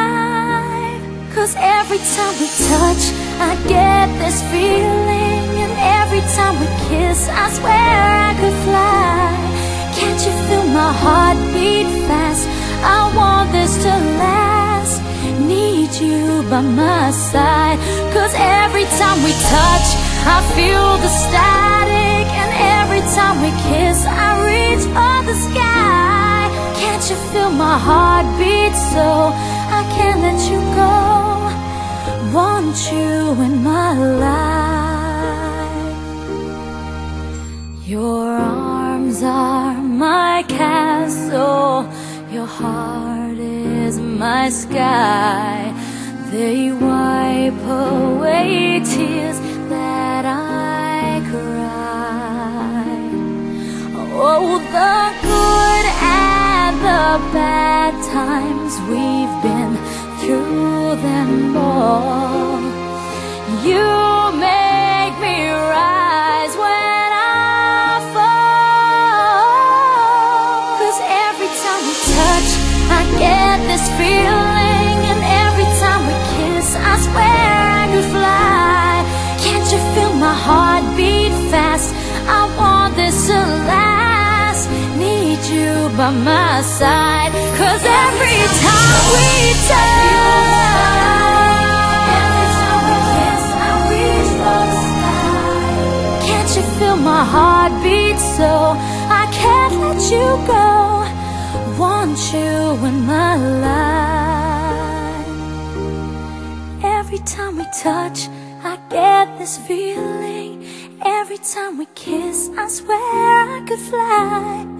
survive. Cause every time we touch, I get this feeling. And every time we kiss, I swear I could fly. Can't you feel my heart beat fast? I want this to last. Need you by my side. Cause every time we touch, I feel the static. And my heart beats so I can't let you go? Want you in my life. Your arms are my castle. Your heart is my sky. They wipe times we've been by my side. Cause every time we touch, can't you feel my heart beat so I can't let you go? Want you in my life. Every time we touch, I get this feeling. Every time we kiss, I swear I could fly.